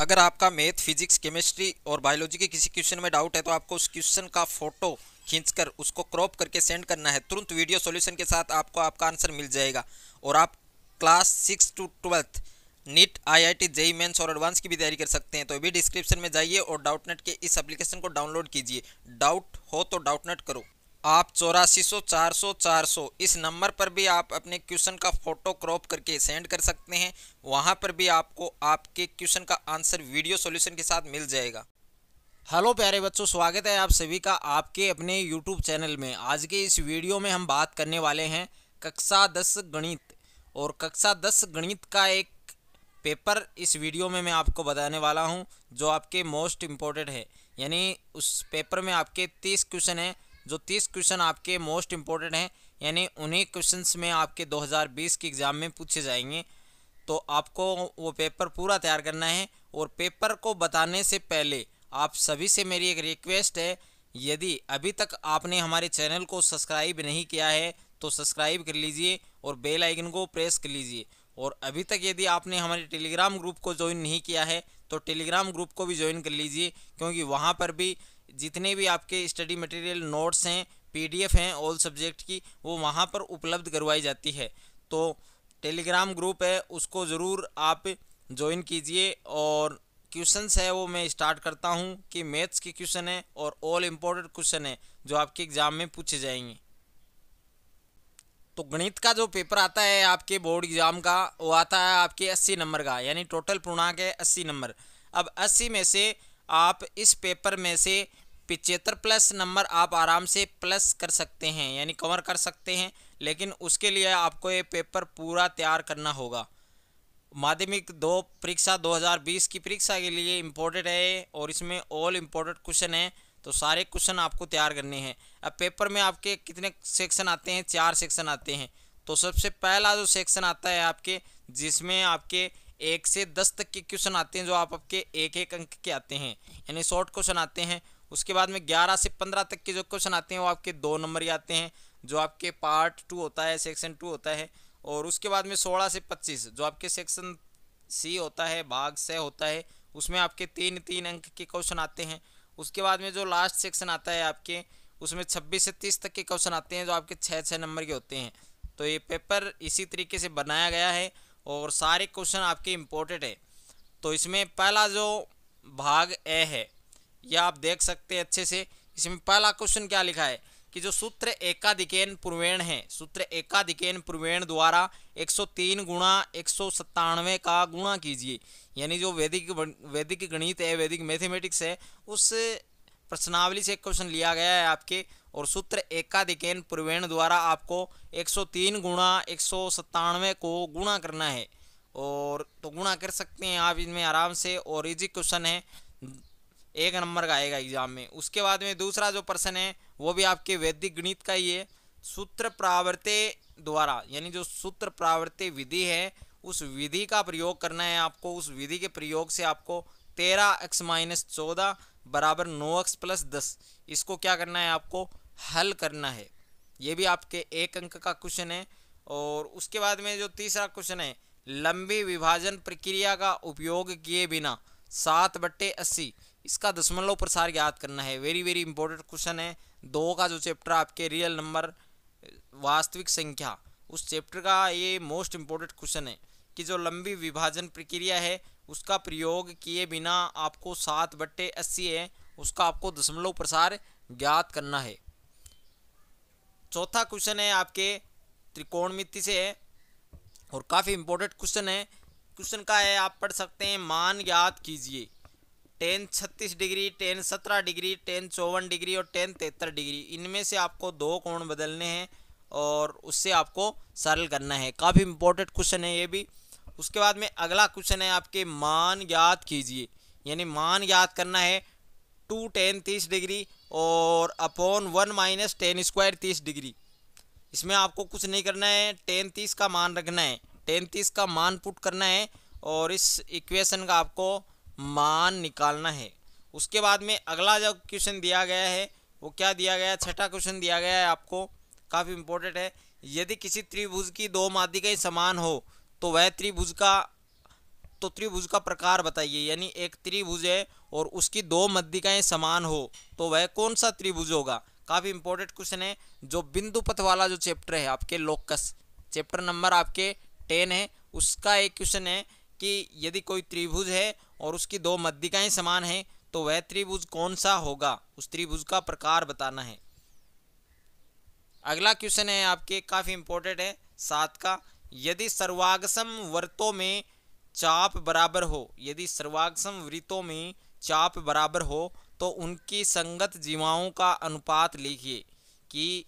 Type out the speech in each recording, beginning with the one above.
अगर आपका math, physics, chemistry और बायोलॉजी के किसी क्वेश्चन में डाउट है तो आपको उस क्वेश्चन का फ़ोटो खींचकर उसको क्रॉप करके सेंड करना है। तुरंत वीडियो सॉल्यूशन के साथ आपको आपका आंसर मिल जाएगा। और आप class six to twelfth, NEET I I T JEE mains और एडवांस की भी तैयारी कर सकते हैं। तो अभी डिस्क्रिप्शन में जाइए और डाउट नेट के इस एप्लीकेशन को डाउनलोड कीजिए। डाउट हो तो डाउट नेट करो। आप चौरासी सौ, चार सौ चार सौ, इस नंबर पर भी आप अपने क्वेश्चन का फ़ोटो क्रॉप करके सेंड कर सकते हैं। वहाँ पर भी आपको आपके क्वेश्चन का आंसर वीडियो सॉल्यूशन के साथ मिल जाएगा। हेलो प्यारे बच्चों, स्वागत है आप सभी का आपके अपने यूट्यूब चैनल में। आज के इस वीडियो में हम बात करने वाले हैं कक्षा दस गणित। और कक्षा दस गणित का एक पेपर इस वीडियो में मैं आपको बताने वाला हूँ, जो आपके मोस्ट इम्पोर्टेंट है। यानी उस पेपर में आपके तीस क्वेश्चन हैं। जो तीस क्वेश्चन आपके मोस्ट इम्पोर्टेंट हैं, यानी उन्हीं क्वेश्चंस में आपके 2020 के एग्ज़ाम में पूछे जाएँगे। तो आपको वो पेपर पूरा तैयार करना है और पेपर को बताने से पहले आप सभी से मेरी एक रिक्वेस्ट है, यदि अभी तक आपने हमारे चैनल को सब्सक्राइब नहीं किया है तो सब्सक्राइब कर लीजिए और बेल आइकन को प्रेस कर लीजिए। और अभी तक यदि आपने हमारे टेलीग्राम ग्रुप को ज्वाइन नहीं किया है तो टेलीग्राम ग्रुप को भी ज्वाइन कर लीजिए, क्योंकि वहाँ पर भी जितने भी आपके स्टडी मटेरियल नोट्स हैं पीडीएफ हैं ऑल सब्जेक्ट की, वो वहाँ पर उपलब्ध करवाई जाती है। तो टेलीग्राम ग्रुप है, उसको ज़रूर आप ज्वाइन कीजिए और क्वेश्चंस है वो मैं स्टार्ट करता हूँ कि मैथ्स के क्वेश्चन है और ऑल इम्पोर्टेंट क्वेश्चन है जो आपके एग्ज़ाम में पूछे जाएँगे। तो गणित का जो पेपर आता है आपके बोर्ड एग्ज़ाम का, वो आता है आपके अस्सी नंबर का, यानी टोटल पूर्णांक है अस्सी नंबर। अब अस्सी में से आप इस पेपर में से पिचहत्तर प्लस नंबर आप आराम से प्लस कर सकते हैं, यानी कवर कर सकते हैं, लेकिन उसके लिए आपको ये पेपर पूरा तैयार करना होगा। माध्यमिक दो, परीक्षा 2020 की परीक्षा के लिए इम्पोर्टेंट है और इसमें ऑल इम्पोर्टेंट क्वेश्चन है तो सारे क्वेश्चन आपको तैयार करने हैं। अब पेपर में आपके कितने सेक्शन आते हैं? चार सेक्शन आते हैं। तो सबसे पहला जो सेक्शन आता है आपके, जिसमें आपके एक से दस तक के क्वेश्चन आते हैं, जो आप आपके एक एक अंक के आते हैं, यानी शॉर्ट क्वेश्चन आते हैं उसके बाद में ग्यारह से पंद्रह तक के जो क्वेश्चन आते हैं, वो आपके दो नंबर ही आते हैं, जो आपके पार्ट टू होता है सेक्शन टू होता है, और उसके बाद में सोलह से पच्चीस, जो आपके सेक्शन सी होता है, भाग से होता है, उसमें आपके तीन तीन अंक के क्वेश्चन आते हैं। उसके बाद में जो लास्ट सेक्शन आता है आपके, उसमें छब्बीस से तीस तक के क्वेश्चन आते हैं, जो आपके छः छः नंबर के होते हैं। तो ये पेपर इसी तरीके से बनाया गया है, और सारे क्वेश्चन आपके इम्पोर्टेंट है। तो इसमें पहला जो भाग ए है यह आप देख सकते हैं अच्छे से, इसमें पहला क्वेश्चन क्या लिखा है? कि जो सूत्र एकाधिकेन पूर्वेण है, सूत्र एकाधिकेन पूर्वेण द्वारा 103 गुणा एक का गुणा कीजिए। यानी जो वैदिक वैदिक गणित है, वैदिक मैथमेटिक्स है, उस प्रश्नावली से क्वेश्चन लिया गया है आपके, और सूत्र एकाधिकेन पूर्वेण द्वारा आपको 103 गुणा एक को गुणा करना है। और तो गुणा कर सकते हैं आप इनमें आराम से, और इजी क्वेश्चन है। एक नंबर का आएगा एग्ज़ाम में। उसके बाद में दूसरा जो प्रश्न है, वो भी आपके वैदिक गणित का ही है। सूत्र प्रावर्त्य द्वारा, यानी जो सूत्र प्रावर्त्य विधि है, उस विधि का प्रयोग करना है आपको। उस विधि के प्रयोग से आपको तेरह एक्स माइनस चौदह बराबर नौ एक्स प्लस दस, इसको क्या करना है आपको? हल करना है। ये भी आपके एक अंक का क्वेश्चन है। और उसके बाद में जो तीसरा क्वेश्चन है, लंबी विभाजन प्रक्रिया का उपयोग किए बिना सात बट्टे अस्सी इसका दशमलव प्रसार याद करना है। वेरी वेरी इंपॉर्टेंट क्वेश्चन है। दो का जो चैप्टर आपके रियल नंबर वास्तविक संख्या। उस चैप्टर का ये मोस्ट इम्पोर्टेंट क्वेश्चन है कि जो लंबी विभाजन प्रक्रिया है, उसका प्रयोग किए बिना आपको सात बट्टे अस्सी है, उसका आपको दशमलव प्रसार ज्ञात करना है। चौथा क्वेश्चन है, आपके त्रिकोणमिति से है। और काफ़ी इंपॉर्टेंट क्वेश्चन है। क्वेश्चन का है, आप पढ़ सकते हैं, मान ज्ञात कीजिए। टेन छत्तीस डिग्री, टेन सत्रह डिग्री, टेन चौवन डिग्री और टेन तिहत्तर डिग्री। इनमें से आपको दो कोण बदलने हैं और उससे आपको सरल करना है। काफ़ी इंपॉर्टेंट क्वेश्चन है ये भी। उसके बाद में अगला क्वेश्चन है आपके मान ज्ञात कीजिए। यानी मान ज्ञात करना है टू टेन तीस डिग्री और upon one minus tan square तीस डिग्री। इसमें आपको कुछ नहीं करना है, टेन तीस का मान रखना है। टेन तीस का मान पुट करना है और इस इक्वेशन का आपको मान निकालना है। उसके बाद में अगला जो क्वेश्चन दिया गया है, वो क्या दिया गया है? छठा क्वेश्चन दिया गया है आपको। काफ़ी इंपॉर्टेंट है। यदि किसी त्रिभुज की दो माध्यिकाएँ समान हो तो वह त्रिभुज का तो त्रिभुज का प्रकार बताइए। यानी एक त्रिभुज है और उसकी दो मध्यिकाएँ समान हो तो वह कौन सा त्रिभुज होगा? काफ़ी इंपॉर्टेंट क्वेश्चन है। जो बिंदु पथ वाला जो चैप्टर है, आपके लोकस चैप्टर नंबर आपके टेन है। उसका एक क्वेश्चन है कि यदि कोई त्रिभुज है और उसकी दो मध्यिकाएँ समान हैं तो वह त्रिभुज कौन सा होगा? उस त्रिभुज का प्रकार बताना है। अगला क्वेश्चन है आपके, काफ़ी इंपॉर्टेंट है, सात का। यदि सर्वागसम वर्तों में चाप बराबर हो, यदि सर्वागसम वृत्तों में चाप बराबर हो तो उनकी संगत जीवाओं का अनुपात लिखिए कि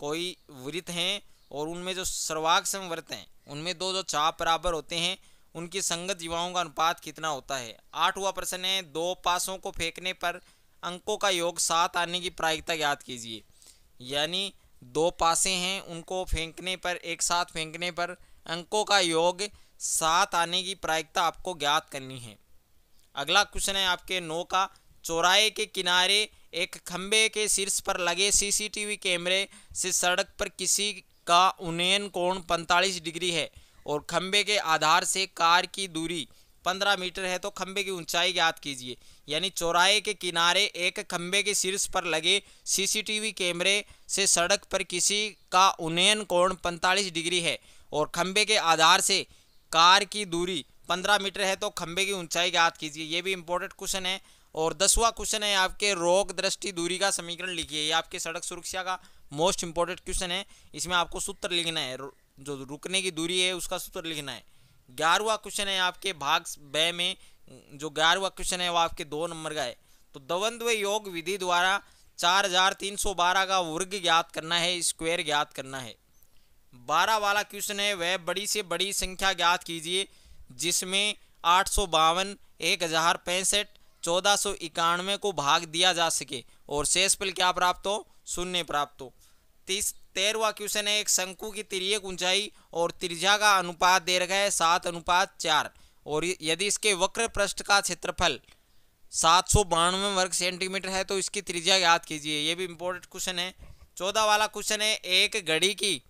कोई वृत्त हैं और उनमें जो सर्वागसम वृत्त हैं, उनमें दो जो चाप बराबर होते हैं उनकी संगत युवाओं का अनुपात कितना होता है? आठवां प्रश्न है, दो पासों को फेंकने पर अंकों का योग सात आने की प्रायिकता याद कीजिए। यानी दो पासे हैं, उनको फेंकने पर, एक साथ फेंकने पर अंकों का योग सात आने की प्रायिकता आपको ज्ञात करनी है। अगला क्वेश्चन है आपके नो का। चौराहे के किनारे एक खंबे के शीर्ष पर लगे सीसीटीवी कैमरे से सड़क पर किसी का उन्नयन कोण 45 डिग्री है। और खंबे के आधार से कार की दूरी पंद्रह मीटर है तो खंबे की ऊंचाई ज्ञात कीजिए। यानी चौराहे के किनारे एक खंबे के शीर्ष पर लगे सीसीटीवी कैमरे से सड़क पर किसी का उन्नयन कोण 45 डिग्री है और खंबे के आधार से कार की दूरी 15 मीटर है तो खंबे की ऊंचाई ज्ञात कीजिए। ये भी इंपॉर्टेंट क्वेश्चन है और दसवां क्वेश्चन है आपके रोग दृष्टि दूरी का समीकरण लिखिए। ये आपके सड़क सुरक्षा का मोस्ट इंपॉर्टेंट क्वेश्चन है। इसमें आपको सूत्र लिखना है। जो रुकने की दूरी है, उसका सूत्र लिखना है। ग्यारहवा क्वेश्चन है आपके भाग ब में, जो ग्यारहवा क्वेश्चन है, वो आपके दो नंबर का है। तो द्वंद्व योग विधि द्वारा चार हज़ार तीन सौ बारह का वर्ग ज्ञात करना है स्क्वायर ज्ञात करना है। बारह वाला क्वेश्चन है, वह बड़ी से बड़ी संख्या ज्ञात कीजिए, जिसमें आठ सौ बावन, एक हज़ार पैंसठ, चौदह सौ इक्यानवे को भाग दिया जा सके, और शेष पल क्या प्राप्त हो? शून्य प्राप्त हो। तीस तेरहवा क्वेश्चन है एक शंकु की तिरक ऊंचाई और त्रिज्या का अनुपात दे रखा है सात अनुपात चार। और यदि इसके वक्र पृष्ठ का क्षेत्रफल सात सौ बानवे वर्ग सेंटीमीटर है तो इसकी त्रिज्या याद कीजिए। ये भी इंपॉर्टेंट क्वेश्चन है। चौदह वाला क्वेश्चन है, एक घड़ी की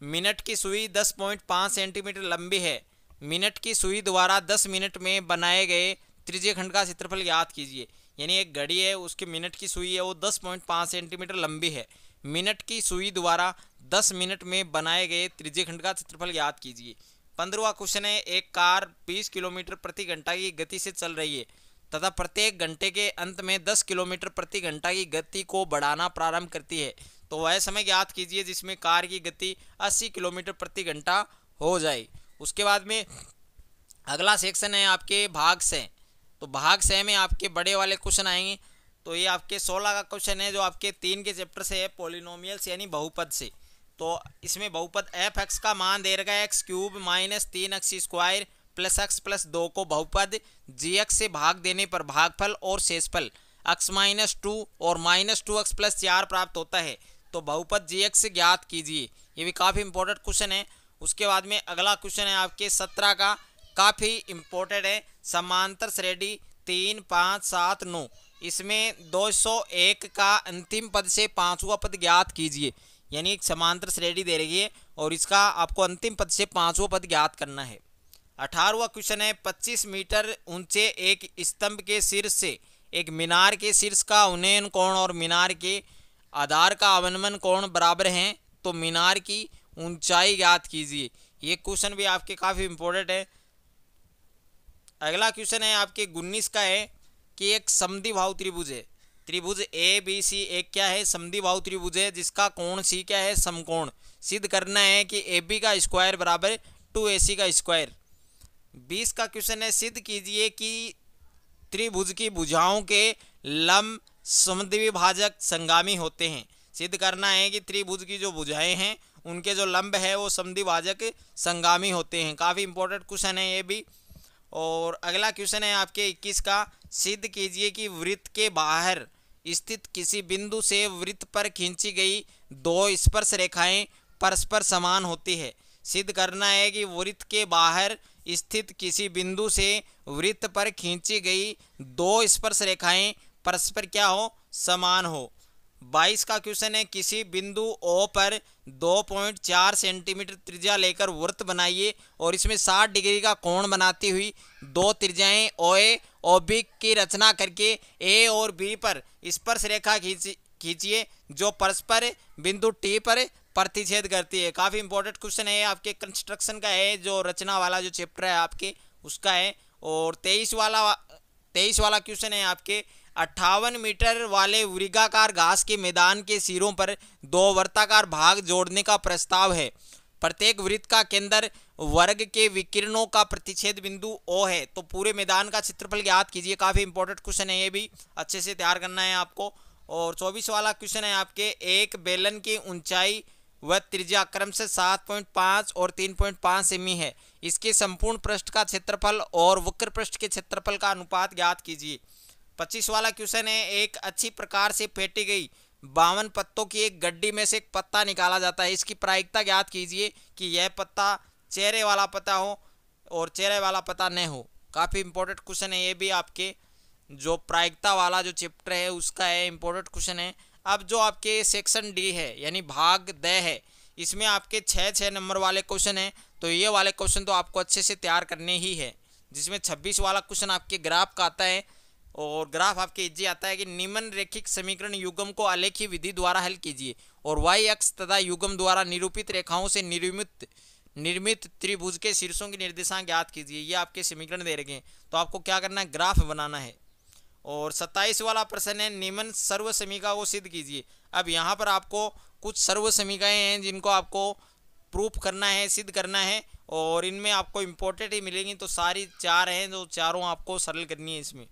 मिनट की सुई दस पॉइंट पाँच सेंटीमीटर लंबी है। मिनट की सुई द्वारा दस मिनट में बनाए गए त्रिज्य खंड का क्षेत्रफल याद कीजिए। यानी एक घड़ी है, उसके मिनट की सुई है, वो दस पॉइंट पाँच सेंटीमीटर लंबी है। मिनट की सुई द्वारा 10 मिनट में बनाए गए त्रिज्य खंड का क्षेत्रफल याद कीजिए। पंद्रवा क्वेश्चन है, एक कार 20 किलोमीटर प्रति घंटा की गति से चल रही है तथा प्रत्येक घंटे के अंत में 10 किलोमीटर प्रति घंटा की गति को बढ़ाना प्रारंभ करती है। तो वह समय याद कीजिए जिसमें कार की गति 80 किलोमीटर प्रति घंटा हो जाए। उसके बाद में अगला सेक्शन है आपके भाग से तो भाग से में आपके बड़े वाले क्वेश्चन आएँगे। तो ये आपके सोलह का क्वेश्चन है, जो आपके तीन के चैप्टर से है पोलिनोमियल्स यानी बहुपद से। तो इसमें बहुपद एफ़ एक्स का मान दे रखा है एक्स क्यूब माइनस तीन x square plus x plus दो को बहुपद जी एक्स से भाग देने पर भागफल और शेषफल। एक्स माइनस टू और माइनस टू एक्स प्लस चार प्राप्त होता है। तो बहुपद जी एक्स ज्ञात कीजिए। ये भी काफ़ी इंपॉर्टेंट क्वेश्चन है। उसके बाद में अगला क्वेश्चन है आपके सत्रह का। काफ़ी इंपॉर्टेंट है। समांतर श्रेणी, तीन, पाँच, सात, नौ। इसमें 201 का अंतिम पद से पांचवा पद ज्ञात कीजिए, यानी एक समांतर श्रेणी दे रही है, और इसका आपको अंतिम पद से पांचवा पद ज्ञात करना है। अठारहवा क्वेश्चन है 25 मीटर ऊँचे एक स्तंभ के शीर्ष से, एक मीनार के शीर्ष का उन्नयन कोण और मीनार के आधार का अवनमन कोण बराबर हैं तो मीनार की ऊंचाई ज्ञात कीजिए। ये क्वेश्चन भी आपके काफ़ी इंपॉर्टेंट है। अगला क्वेश्चन है, आपके उन्नीस का है कि एक समधि भाव त्रिभुज। है त्रिभुज ए बी सी एक क्या है? समधि भाव त्रिभुज है जिसका कोण सी क्या है? समकोण। सिद्ध करना है कि ए बी का स्क्वायर बराबर टू ए सी का स्क्वायर बीस का क्वेश्चन है, सिद्ध कीजिए कि त्रिभुज की भुजाओं के लंब समद्विभाजक संगामी होते हैं। सिद्ध करना है कि त्रिभुज की जो भुजाएँ हैं, उनके जो लंब है, वो समद्विभाजक संगामी होते हैं। काफ़ी इंपॉर्टेंट क्वेश्चन है ये भी। और अगला क्वेश्चन है आपके इक्कीस का। सिद्ध कीजिए कि वृत्त के बाहर स्थित किसी बिंदु से वृत्त पर खींची गई दो स्पर्श रेखाएँ परस्पर समान होती है। सिद्ध करना है कि वृत्त के बाहर स्थित किसी बिंदु से वृत्त पर खींची गई दो स्पर्श रेखाएँ परस्पर क्या हो? समान हो। बाईस का क्वेश्चन है, किसी बिंदु ओ पर दो पॉइंट चार सेंटीमीटर त्रिज्या लेकर वृत्त बनाइए और इसमें साठ डिग्री का कोण बनाती हुई दो त्रिज्याएँ ओए ओबिक की रचना करके ए और बी पर स्पर्श रेखा खींच, खींचिए, जो परस्पर बिंदु टी पर प्रतिच्छेद करती है। काफ़ी इंपॉर्टेंट क्वेश्चन है, आपके कंस्ट्रक्शन का है, जो रचना वाला जो चैप्टर है आपके, उसका है। और तेईस वाला तेईस वाला क्वेश्चन है आपके अट्ठावन मीटर वाले वृगाकार घास के मैदान के सिरों पर दो वर्ताकार भाग जोड़ने का प्रस्ताव है। प्रत्येक वृत्त का केंद्र वर्ग के विकिरणों का प्रतिच्छेद बिंदु ओ है। तो पूरे मैदान का क्षेत्रफल ज्ञात कीजिए। काफ़ी इंपॉर्टेंट क्वेश्चन है ये भी। अच्छे से तैयार करना है आपको। और चौबीस वाला क्वेश्चन है आपके। एक बेलन की ऊंचाई व त्रिज्या क्रम से सात पॉइंट पाँच और तीन पॉइंट पाँच सेमी है। इसके संपूर्ण पृष्ठ का क्षेत्रफल और वक्र पृष्ठ के क्षेत्रफल का अनुपात ज्ञात कीजिए। पच्चीस वाला क्वेश्चन है, एक अच्छी प्रकार से फेंटी गई। बावन पत्तों की एक गड्डी में से एक पत्ता निकाला जाता है। इसकी प्रायिकता ज्ञात कीजिए कि यह पत्ता चेहरे वाला पत्ता हो और चेहरे वाला पत्ता न हो। काफ़ी इंपॉर्टेंट क्वेश्चन है, ये भी आपके जो प्रायिकता वाला जो चैप्टर है, उसका है इंपॉर्टेंट क्वेश्चन है। अब जो आपके सेक्शन डी है, यानी भाग द है, इसमें आपके छः छः नंबर वाले क्वेश्चन हैं। तो ये वाले क्वेश्चन तो आपको अच्छे से तैयार करने ही है, जिसमें छब्बीस वाला क्वेश्चन आपके ग्राफ का आता है। और ग्राफ आपके इज्जे आता है कि निम्न रेखिक समीकरण युगम को अलेखी विधि द्वारा हल कीजिए और वाई अक्ष तथा युगम द्वारा निरूपित रेखाओं से निर्मित निर्मित त्रिभुज के शीर्षों की निर्देशांक ज्ञात कीजिए। ये आपके समीकरण दे रखे हैं। तो आपको क्या करना है? ग्राफ बनाना है। और सत्ताईस वाला प्रश्न है, निम्न सर्व समीका को सिद्ध कीजिए। अब यहाँ पर आपको कुछ सर्व समीकाएँ हैं जिनको आपको प्रूफ करना है, सिद्ध करना है और इनमें आपको इम्पोर्टेंट ही मिलेंगी। तो सारी चार हैं जो चारों आपको सरल करनी है इसमें।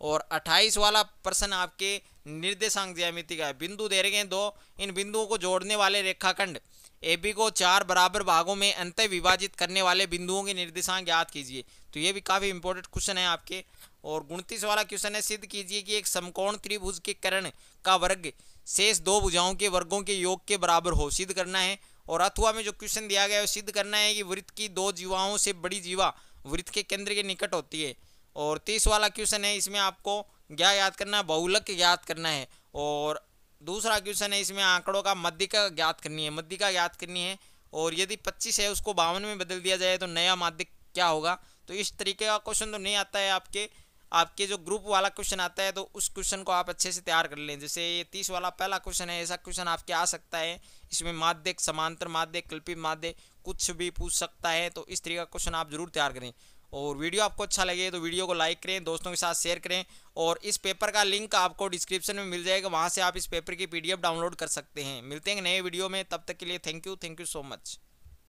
और 28 वाला प्रश्न आपके निर्देशांक ज्यामिति का है बिंदु दे रहे हैं दो। इन बिंदुओं को जोड़ने वाले रेखाखंड ए बी को चार बराबर भागों में अंत विभाजित करने वाले बिंदुओं के निर्देशांक याद कीजिए। तो ये भी काफ़ी इंपॉर्टेंट क्वेश्चन है आपके। और उनतीस वाला क्वेश्चन है, सिद्ध कीजिए कि एक समकोण त्रिभुज के करण का वर्ग शेष दो भुजाओं के वर्गों के योग के बराबर हो, सिद्ध करना है। और अथवा में जो क्वेश्चन दिया गया है सिद्ध करना है कि वृत्त की दो जीवाओं से बड़ी जीवा वृत्त के केंद्र के निकट होती है। और तीस वाला क्वेश्चन है, इसमें आपको क्या याद करना है? बहुलक याद करना है। और दूसरा क्वेश्चन है, इसमें आंकड़ों का मध्यिका ज्ञात करनी है। मध्यिका ज्ञात करनी है और यदि पच्चीस है, उसको बावन में बदल दिया जाए तो नया माध्यिक क्या होगा? तो इस तरीके का क्वेश्चन तो नहीं आता है आपके आपके जो ग्रुप वाला क्वेश्चन आता है तो उस क्वेश्चन को आप अच्छे से तैयार कर लें। जैसे ये तीस वाला पहला क्वेश्चन है, ऐसा क्वेश्चन आपके आ सकता है। इसमें माध्य समांतर माध्य कल्पित माध्य कुछ भी पूछ सकता है तो इस तरीके का क्वेश्चन आप ज़रूर तैयार करें। और वीडियो आपको अच्छा लगे तो वीडियो को लाइक करें, दोस्तों के साथ शेयर करें और इस पेपर का लिंक आपको डिस्क्रिप्शन में मिल जाएगा, वहाँ से आप इस पेपर की पीडीएफ डाउनलोड कर सकते हैं। मिलते हैं नए वीडियो में, तब तक के लिए thank you thank you so much